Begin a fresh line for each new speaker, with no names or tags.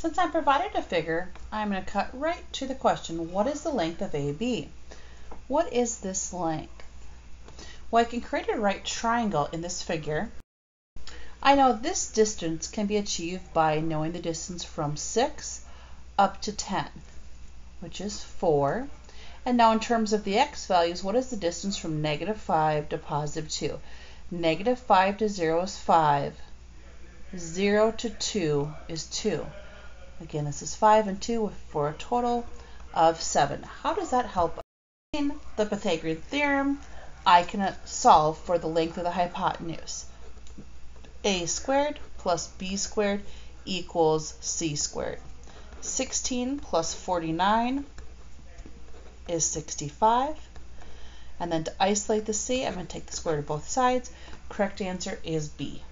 Since I'm provided a figure, I'm going to cut right to the question, what is the length of AB? What is this length? Well, I can create a right triangle in this figure. I know this distance can be achieved by knowing the distance from 6 up to 10, which is 4. And now in terms of the x values, what is the distance from negative 5 to positive 2? Negative 5 to 0 is 5. 0 to 2 is 2. Again, this is 5 and 2 for a total of 7. How does that help? In the Pythagorean theorem, I can solve for the length of the hypotenuse. a squared plus b squared equals c squared. 16 plus 49 is 65. And then to isolate the c, I'm going to take the square root of both sides. Correct answer is b.